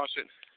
Hush it.